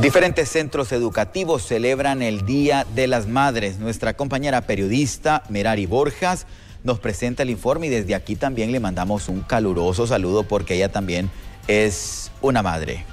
Diferentes centros educativos celebran el Día de las Madres. Nuestra compañera periodista Merari Borjas nos presenta el informe y desde aquí también le mandamos un caluroso saludo porque ella también es una madre.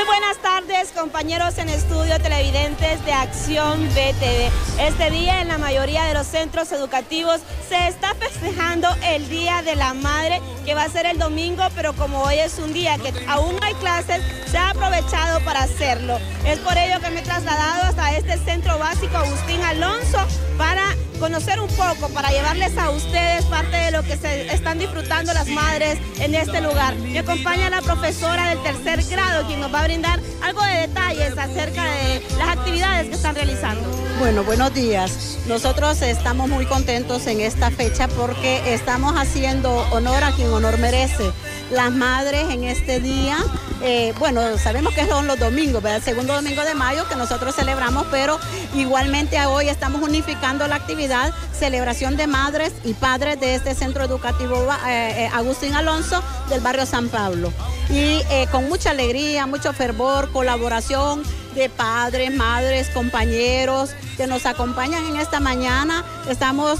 Muy buenas tardes compañeros en estudio televidentes de Acción BTV. Este día en la mayoría de los centros educativos se está festejando el Día de la Madre que va a ser el domingo, pero como hoy es un día que aún hay clases, se ha aprovechado para hacerlo. Es por ello que me he trasladado hasta este centro básico Agustín Alonso para conocer un poco, para llevarles a ustedes parte de lo que se están disfrutando las madres en este lugar. Me acompaña la profesora del tercer grado, quien nos va a brindar algo de detalles acerca de las actividades que están realizando. Bueno, buenos días. Nosotros estamos muy contentos en esta fecha porque estamos haciendo honor a quien honor merece. Las madres en este día, eh, bueno, sabemos que son los domingos, el segundo domingo de mayo que nosotros celebramos, pero igualmente hoy estamos unificando la actividad, celebración de madres y padres de este centro educativo eh, eh, Agustín Alonso del barrio San Pablo. Y con mucha alegría, mucho fervor, colaboración de padres, madres, compañeros que nos acompañan en esta mañana. Estamos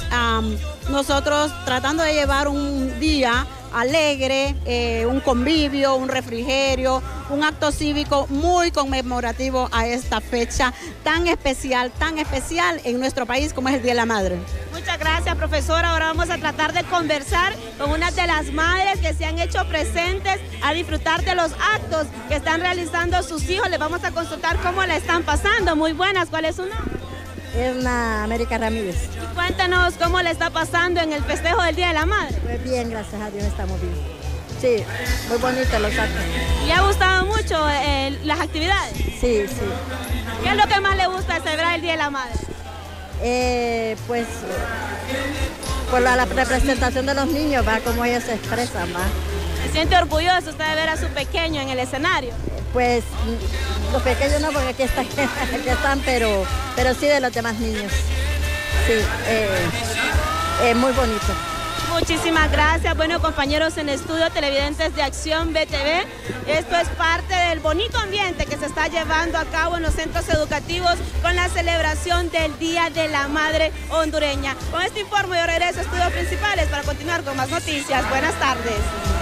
nosotros tratando de llevar un día alegre, eh, un convivio, un refrigerio, un acto cívico muy conmemorativo a esta fecha tan especial, tan especial en nuestro país como es el Día de la Madre. Muchas gracias, profesora. Ahora vamos a tratar de conversar con una de las madres que se han hecho presentes a disfrutar de los actos que están realizando sus hijos. Les vamos a consultar cómo la están pasando. Muy buenas, ¿cuál es su? Es la América Ramírez. cuéntanos cómo le está pasando en el festejo del Día de la Madre. Pues bien, gracias a Dios estamos bien. Sí, muy bonito los actos. ¿Le ha gustado mucho eh, las actividades? Sí, sí. ¿Qué es lo que más le gusta celebrar el Día de la Madre? Eh, pues por la, representación de los niños, va como ellos se expresan, va. ¿Se siente orgulloso usted de ver a su pequeño en el escenario? Pues los pequeños no, porque aquí están, aquí están pero, pero sí de los demás niños. Sí, eh, muy bonito. Muchísimas gracias. Bueno, compañeros en estudio, televidentes de Acción BTV, esto es parte del bonito ambiente que se está llevando a cabo en los centros educativos con la celebración del Día de la Madre Hondureña. Con este informe yo regreso a estudios principales para continuar con más noticias. Buenas tardes.